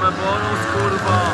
mamy bonus, kurwa!